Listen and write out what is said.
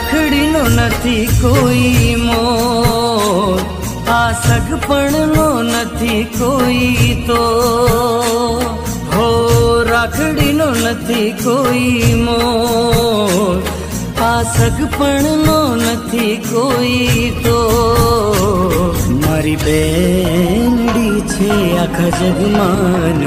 રાખડીનો નથી કોઈ મોર આ સગપણનો નથી કોઈ તો. હો, રાખડીનો નથી કોઈ મોર આ સગપણનો નથી કોઈ તો. મારી બેનડી છે આખા જગમાન